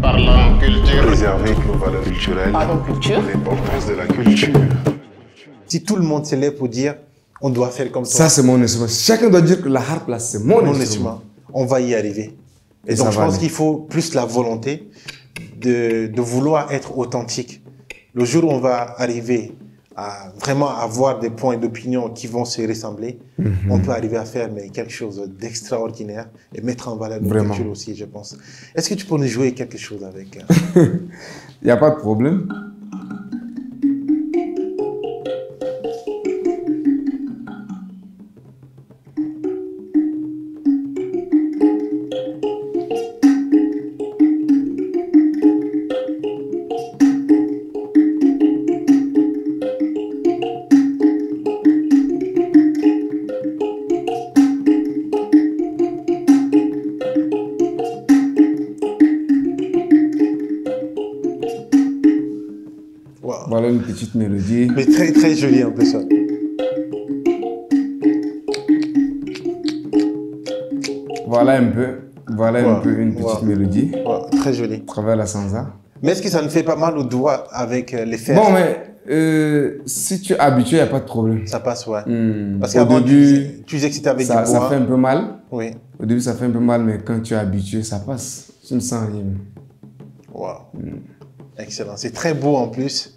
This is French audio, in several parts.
Parlant culture. préserver nos valeurs culturelles, Pardon, culture. l'importance de la culture. Si tout le monde se lève pour dire on doit faire comme toi, Ça, c'est mon instrument. Chacun doit dire que la harpe, là, c'est mon, mon instrument. on va y arriver. Et, Et donc ça je va pense qu'il faut plus la volonté de, de vouloir être authentique. Le jour où on va arriver à vraiment avoir des points d'opinion qui vont se ressembler, Mhm. on peut arriver à faire mais, quelque chose d'extraordinaire et mettre en valeur notre culture aussi, je pense. Est-ce que tu peux nous jouer quelque chose avec euh, Il n'y a pas de problème. Wow. Voilà une petite mélodie. Mais très très joli en plus. ça. Voilà un peu. Voilà un peu une petite Wow. mélodie. Très joli. À travers la sansa. Mais est-ce que ça ne fait pas mal aux doigts avec euh, les fers Bon, mais euh, si tu es habitué, il n'y a pas de problème. Ça passe, ouais. Hmm. Parce Au qu'avant, tu, début, tu que c'était avec ça, du ça fait un peu mal. Oui. Au début, ça fait un peu mal, mais quand tu es habitué, ça passe. Tu ne sens rien. Wow. Excellent. C'est très beau en plus.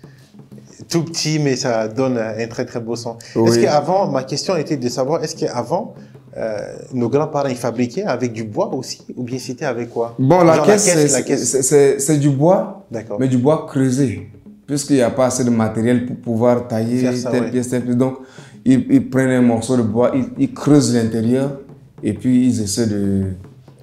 Tout petit, mais ça donne un très très beau son. Oui. Est-ce qu'avant, ma question était de savoir, est-ce qu'avant, euh, nos grands-parents ils fabriquaient avec du bois aussi Ou bien c'était avec quoi? Bon, la Genre caisse, c'est- du bois, mais du bois creusé. Puisqu'il n'y a pas assez de matériel pour pouvoir tailler ça, telle ouais. pièce, telle pièce. Donc, ils, ils prennent un morceau de bois, ils, ils creusent l'intérieur et puis ils essaient de,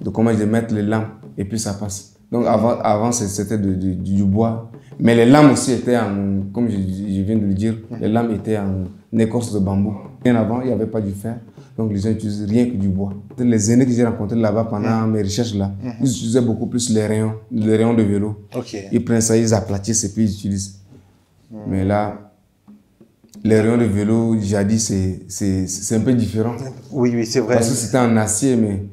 de, comment dire, mettre les lampes et puis ça passe. Donc, avant, avant c'était du bois. Mais les lames aussi étaient en, comme je, je viens de le dire, les lames étaient en écorce de bambou. Bien avant, il n'y avait pas du fer. Donc, les gens utilisent rien que du bois. Les aînés que j'ai rencontrés là-bas pendant mes recherches là, ils utilisaient beaucoup plus les rayons, les rayons de vélo. Ok. Ils prennent ça, ils aplatissent et puis ils utilisent. Mais là, les rayons de vélo, jadis, c'est- c'est c'est un peu différent. Oui, oui, c'est vrai. Parce que c'était en acier, mais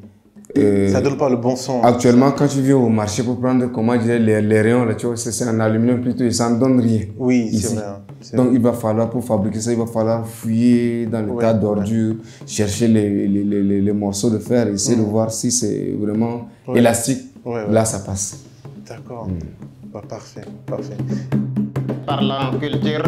euh, Ça donne pas le bon son. actuellement, quand tu viens au marché pour prendre, comment dire, les, les rayons, là, tu vois, c'est en aluminium plutôt, et ça ne donne rien. Oui, c'est vrai. hein. Donc, il va falloir, pour fabriquer ça, il va falloir fouiller dans le Ouais, tas d'ordures, chercher les, les, les, les- les morceaux de fer, essayer de voir si c'est vraiment Ouais. élastique. Ouais, ouais. Là, ça passe. D'accord. Bah, parfait, parfait. Parlant culture.